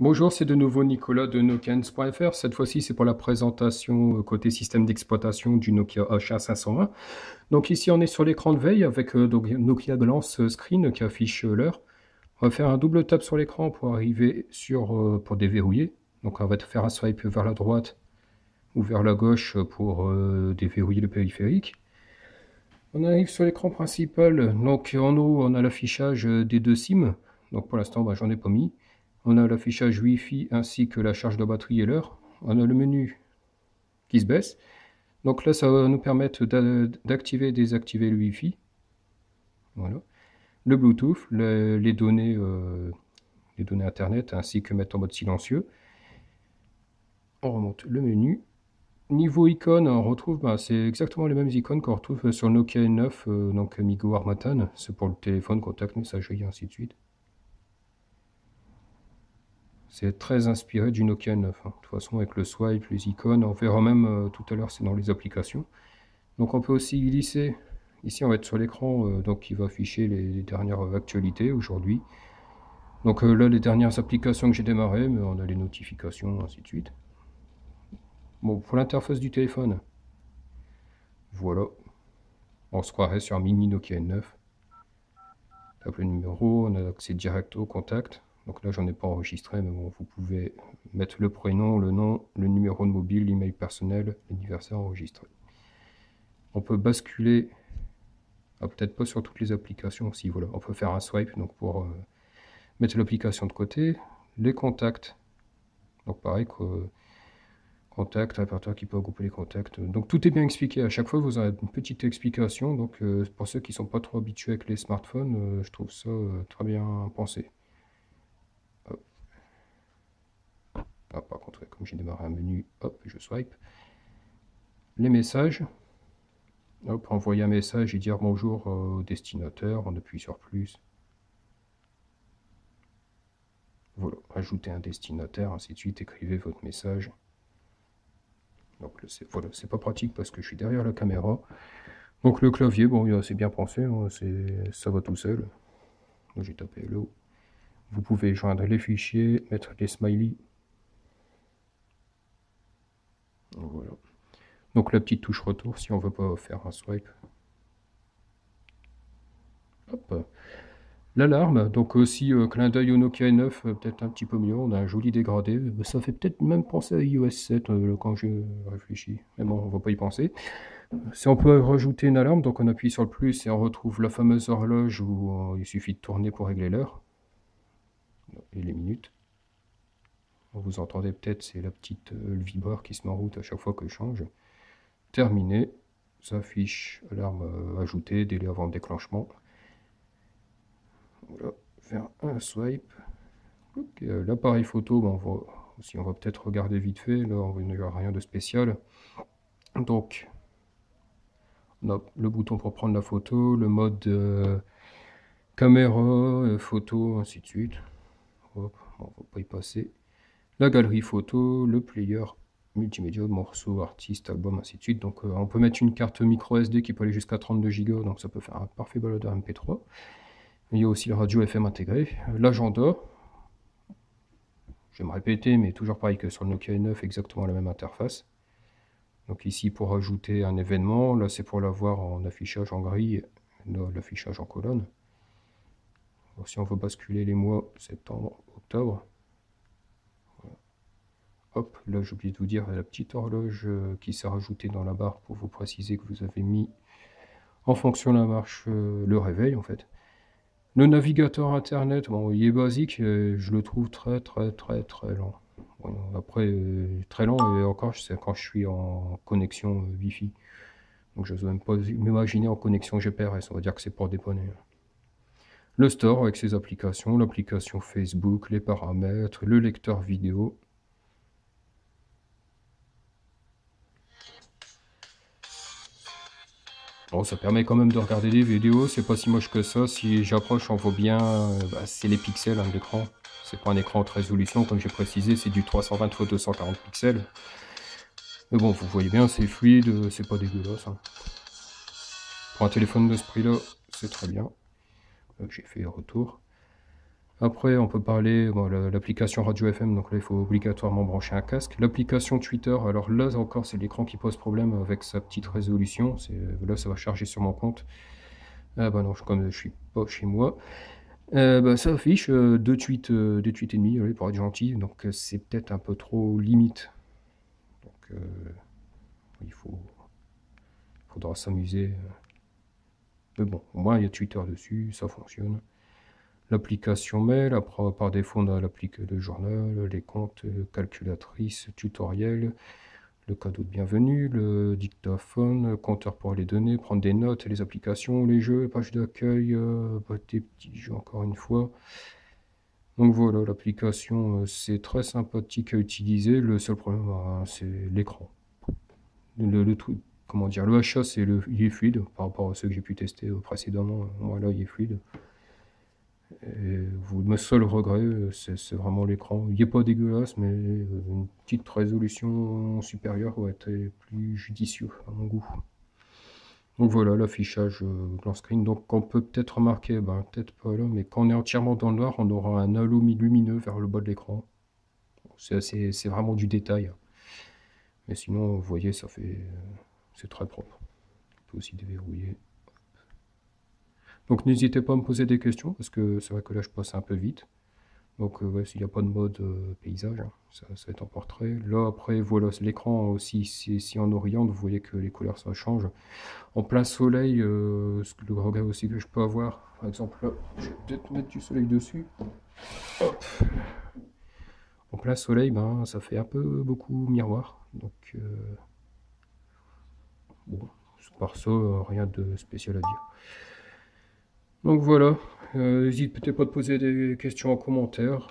Bonjour, c'est de nouveau Nicolas de Nokians.fr. Cette fois-ci, c'est pour la présentation euh, côté système d'exploitation du Nokia HA520. Donc ici, on est sur l'écran de veille avec euh, Nokia Glance Screen qui affiche euh, l'heure. On va faire un double tap sur l'écran pour arriver sur pour déverrouiller. Donc on va faire un swipe vers la droite ou vers la gauche pour déverrouiller le périphérique. On arrive sur l'écran principal. Donc en haut, on a l'affichage des deux SIM. Donc pour l'instant, bah, j'en ai pas mis. On a l'affichage Wi-Fi ainsi que la charge de batterie et l'heure. On a le menu qui se baisse. Donc là, ça va nous permettre d'activer et désactiver le Wi-Fi. Voilà. Le Bluetooth, les, données, euh, les données Internet ainsi que mettre en mode silencieux. On remonte le menu. Niveau icônes, on retrouve, bah, c'est exactement les mêmes icônes qu'on retrouve sur le Nokia 9, euh, donc Migo Armatan. C'est pour le téléphone, contact, messagerie, ainsi de suite. C'est très inspiré du Nokia 9. Hein. De toute façon, avec le swipe, les icônes, on verra même euh, tout à l'heure, c'est dans les applications. Donc on peut aussi glisser. Ici, on va être sur l'écran, euh, qui va afficher les, dernières actualités aujourd'hui. Donc euh, là, les dernières applications que j'ai démarrées, mais on a les notifications, ainsi de suite. Bon, pour l'interface du téléphone, voilà. On se croirait sur un mini Nokia 9. Tape le numéro, on a accès direct au contact. Donc là, j'en ai pas enregistré, mais bon, vous pouvez mettre le prénom, le nom, le numéro de mobile, l'email personnel, l'anniversaire enregistré. On peut basculer, ah, peut-être pas sur toutes les applications aussi, voilà. On peut faire un swipe pour euh, mettre l'application de côté. Les contacts, donc pareil, contact, répertoire qui peut regrouper les contacts. Donc tout est bien expliqué. À chaque fois, vous avez une petite explication. Donc euh, pour ceux qui ne sont pas trop habitués avec les smartphones, euh, je trouve ça très bien pensé. Ah, par contre, j'ai démarré un menu, hop, je swipe. Les messages. Hop, envoyer un message et dire bonjour au destinataire. On appuie sur plus. Voilà, ajouter un destinataire, ainsi de suite. Écrivez votre message. Donc voilà, c'est pas pratique parce que je suis derrière la caméra. Donc le clavier, bon, c'est bien pensé, hein, ça va tout seul. J'ai tapé Hello. Vous pouvez joindre les fichiers, mettre des smileys Voilà. Donc la petite touche retour si on veut pas faire un swipe. Hop. L'alarme, donc aussi euh, clin d'œil au Nokia 9, euh, peut-être un petit peu mieux, on a un joli dégradé. Euh, ça fait peut-être même penser à iOS 7 quand je réfléchis. Mais bon, on va pas y penser. Si on peut rajouter une alarme, donc on appuie sur le plus et on retrouve la fameuse horloge où il suffit de tourner pour régler l'heure et les minutes. Vous entendez peut-être, c'est la petite euh, le vibreur qui se met en route à chaque fois que je change. Terminé. S'affiche alarme euh, ajoutée, délai avant le déclenchement. Voilà, faire un swipe. Euh, l'appareil photo, bon, on va, si on va peut-être regarder vite fait, là il n'y aura rien de spécial. Donc, on a le bouton pour prendre la photo, le mode caméra, photo, ainsi de suite. Hop, on va pas y passer la galerie photo, le player multimédia, morceaux, artistes, albums, ainsi de suite. Donc euh, on peut mettre une carte micro SD qui peut aller jusqu'à 32 Go, donc ça peut faire un parfait baladeur MP3. Il y a aussi la radio FM intégrée, l'agenda. Je vais me répéter, mais toujours pareil que sur le Nokia 9, exactement la même interface. Donc ici pour ajouter un événement, là c'est pour l'avoir en affichage en gris, là l'affichage en colonne. si on veut basculer les mois, septembre, octobre, Hop, là j'ai oublié de vous dire la petite horloge euh, qui s'est rajoutée dans la barre pour vous préciser que vous avez mis en fonction de la marche euh, le réveil en fait. Le navigateur internet, bon il est basique, euh, je le trouve très très très très lent. après très lent et encore c'est quand je suis en connexion Wi-Fi. Donc je ne même pas m'imaginer en connexion GPRS, on va dire que c'est pour dépanner. Le store avec ses applications, l'application Facebook, les paramètres, le lecteur vidéo, Bon, ça permet quand même de regarder des vidéos, c'est pas si moche que ça. Si j'approche, on voit bien, euh, bah, c'est les pixels hein, l'écran. C'est pas un écran haute résolution, comme j'ai précisé, c'est du 320 x 240 pixels. Mais bon, vous voyez bien, c'est fluide, c'est pas dégueulasse. Hein. Pour un téléphone de ce prix-là, c'est très bien. J'ai fait retour. Après, on peut parler, bon, l'application Radio FM, donc là, il faut obligatoirement brancher un casque. L'application Twitter, alors là encore, c'est l'écran qui pose problème avec sa petite résolution. Là, ça va charger sur mon compte. Ah bah non, comme je suis pas chez moi. Euh, bah, ça affiche euh, deux tweets, euh, deux tweets et demi, pour être gentil, donc c'est peut-être un peu trop limite. Donc il faut, faudra s'amuser. Mais bon, au moins il y a Twitter dessus, ça fonctionne l'application mail, après, par défaut on a l'application de journal, les comptes, euh, calculatrice, tutoriel, le cadeau de bienvenue, le dictaphone, compteur pour les données, prendre des notes, les applications, les jeux, page d'accueil, euh, bah, des petits jeux encore une fois. Donc voilà, l'application euh, c'est très sympathique à utiliser, le seul problème bah, c'est l'écran. Le, truc, comment dire, le achat c'est le, il est fluide par rapport à ceux que j'ai pu tester précédemment, voilà il est fluide. Mon seul regret, c'est vraiment l'écran. Il n'est pas dégueulasse, mais une petite résolution supérieure aurait été plus judicieux à mon goût. Donc voilà l'affichage grand euh, screen. Donc on peut peut-être remarquer, ben, peut-être pas là, mais quand on est entièrement dans le noir, on aura un halo lumineux vers le bas de l'écran. C'est vraiment du détail. Mais sinon, vous voyez, ça fait, euh, c'est très propre. On peut aussi déverrouiller. Donc n'hésitez pas à me poser des questions, parce que c'est vrai que là je passe un peu vite. Donc euh, s'il n'y a pas de mode euh, paysage, hein, ça, va être en portrait. Là après, voilà, l'écran aussi, si, en oriente, vous voyez que les couleurs ça change. En plein soleil, euh, le regret aussi que je peux avoir, par exemple je vais peut-être mettre du soleil dessus. En plein soleil, ben, ça fait un peu beaucoup miroir. Donc bon, par ça, rien de spécial à dire. Donc voilà, euh, n'hésite peut-être pas de poser des questions en commentaire.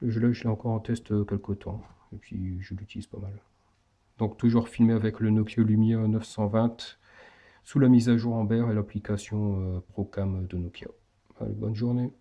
Le jeu là, je l'ai encore en test euh, quelques temps, et puis je l'utilise pas mal. Donc toujours filmé avec le Nokia Lumia 920 sous la mise à jour Amber et l'application euh, Procam de Nokia. Allez, bonne journée.